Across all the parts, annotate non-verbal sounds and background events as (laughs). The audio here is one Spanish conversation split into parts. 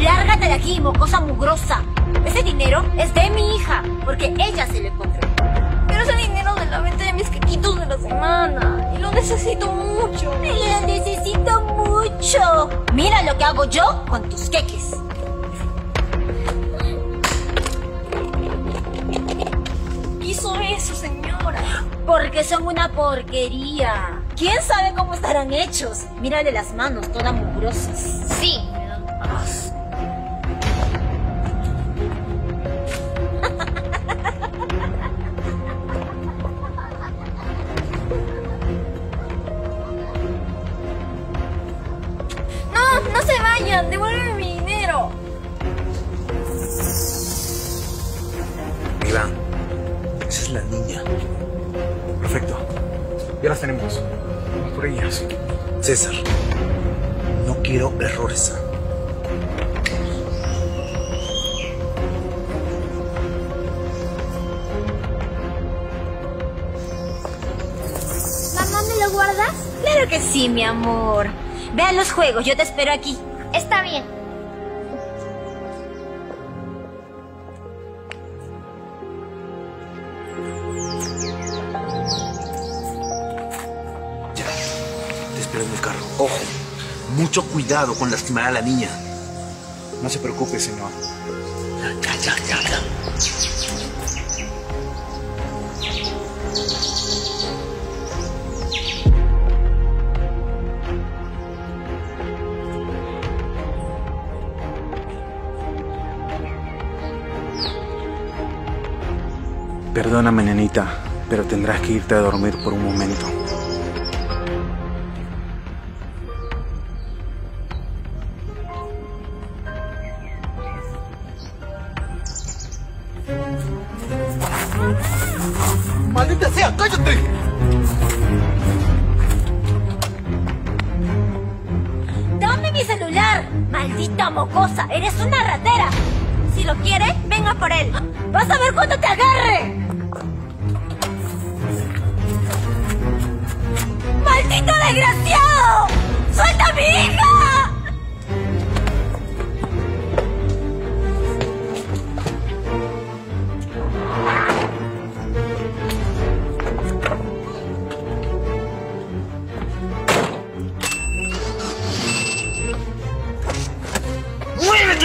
Lárgate de aquí, mocosa mugrosa. Ese dinero es de mi hija, porque ella se lo encontró. Pero ese dinero de la venta de mis quequitos de la semana. Y lo necesito mucho. Y lo necesito mucho. Mira lo que hago yo con tus queques. Hizo eso, señora. Porque son una porquería. ¿Quién sabe cómo estarán hechos? Mírale las manos, todas mugrosas. Sí, Ya las tenemos. Vamos por ellas. César, no quiero errores. Mamá, ¿me lo guardas? Claro que sí, mi amor. Ve a los juegos, yo te espero aquí. Está bien. En el carro. Ojo, mucho cuidado con lastimar a la niña. No se preocupe, señor. Ya, ya, ya, ya. Perdóname, nenita, pero tendrás que irte a dormir por un momento. ¡Maldita sea, cállate! ¡Dame mi celular! ¡Maldita mocosa! ¡Eres una ratera! Si lo quiere, venga por él. ¡Vas a ver cuando te agarre! ¡Maldito desgraciado! ¡Suelta a mi hija!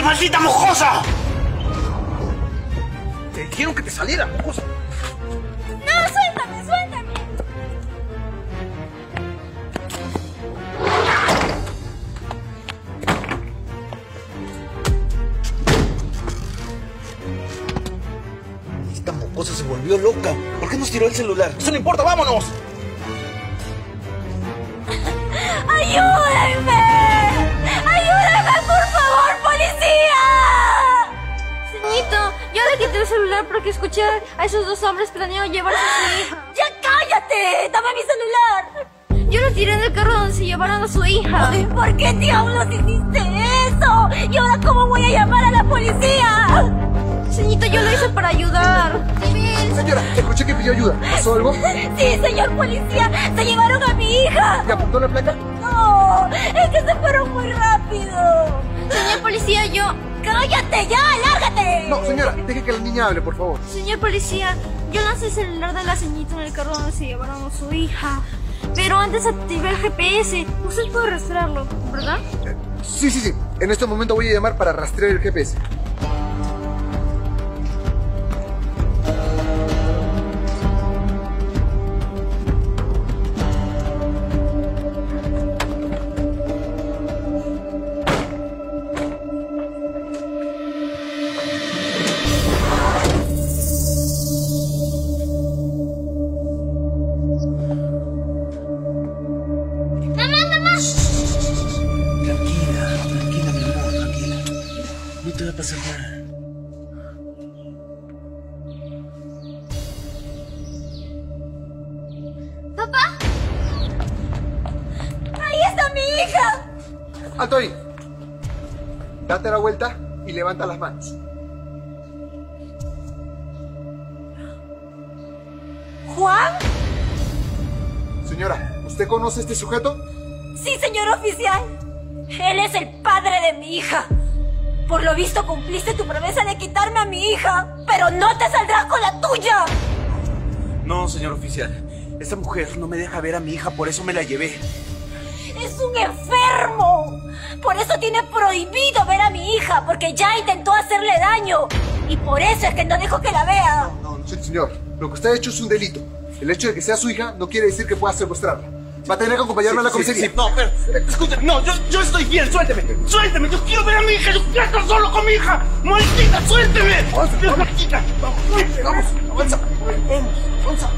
Maldita mojosa! Te dijeron que te saliera, mocosa. No, suéltame, suéltame. Esta mocosa se volvió loca. ¿Por qué nos tiró el celular? ¡Eso no importa, vámonos! (laughs) ¡Ayúdenme, El celular porque escuché a esos dos hombres planeando llevarse a su hija. ¡Ya cállate! ¡Dame mi celular! Yo lo tiré en el carro donde se llevaron a su hija. Ay, ¿Por qué diablos hiciste eso? ¿Y ahora cómo voy a llamar a la policía? Señorito, yo lo hice para ayudar. Señora, escuché que pidió ayuda. ¿Pasó algo? Sí, señor policía, se llevaron a mi hija. ¿Le apuntó la placa? No, es que se fueron muy rápido. Señor policía, yo... ¡Cállate ya! ¡Lárgate! No, señora, deje que la niña hable, por favor. Señor policía, yo lancé el celular de la señorita en el carro donde se llevaron a su hija. Pero antes activé el GPS. Usted puede rastrearlo, ¿verdad? Sí, sí, sí. En este momento voy a llamar para rastrear el GPS. ¿Papá? ¡Ahí está mi hija! Alto ahí. Date la vuelta y levanta las manos. ¿Juan? Señora, ¿usted conoce a este sujeto? Sí, señor oficial. Él es el padre de mi hija. Por lo visto cumpliste tu promesa de quitarme a mi hija, pero no te saldrás con la tuya. No, señor oficial. Esa mujer no me deja ver a mi hija, por eso me la llevé. Es un enfermo. Por eso tiene prohibido ver a mi hija, porque ya intentó hacerle daño. Y por eso es que no dejo que la vea. No, no, señor. Lo que usted ha hecho es un delito. El hecho de que sea su hija no quiere decir que pueda secuestrarla. Va a tener que acompañarme a la comisaría. no, pero, escúchame, no, yo, yo estoy bien, suélteme, suélteme, yo quiero ver a mi hija, yo quiero estar solo con mi hija, maldita, suélteme, maldita, vamos, vamos, avanza, vamos, avanza.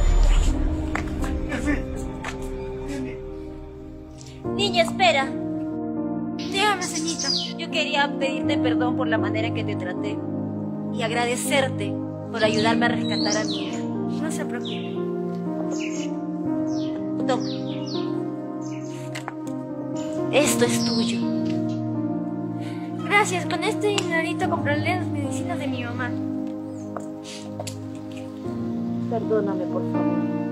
Niña, espera. Dígame, ceñito. Yo quería pedirte perdón por la manera en que te traté y agradecerte por ayudarme a rescatar a mi hija. No se preocupe. Toma. Esto es tuyo. Gracias, con este dinerito compraré las medicinas de mi mamá. Perdóname, por favor.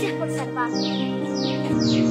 Gracias por salvarme.